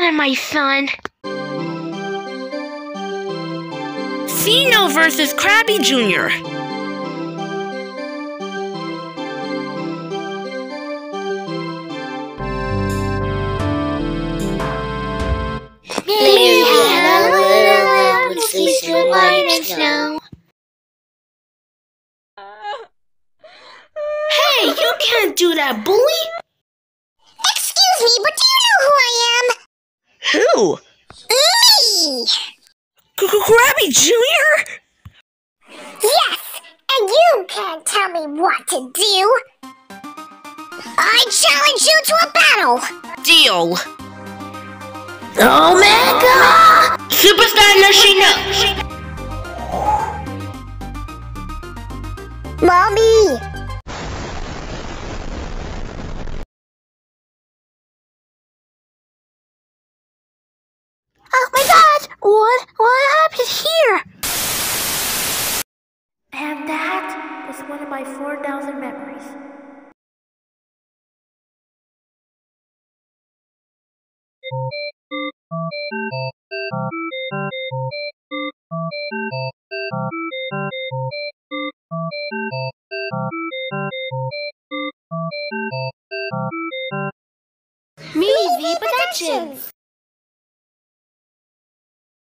there, my son. Seano versus Crabby Jr. Maybe had a little lamb with fleece and white and snow. Hey, you can't do that, bully! Excuse me, but do you know who I Who? am? Me! Crabby Jr.? Yes, and you can't tell me what to do. I challenge you to a battle. Deal. Omega! Superstar Nashina. Mommy! What? What happened here? And that is one of my 4,000 memories. Me, Productions!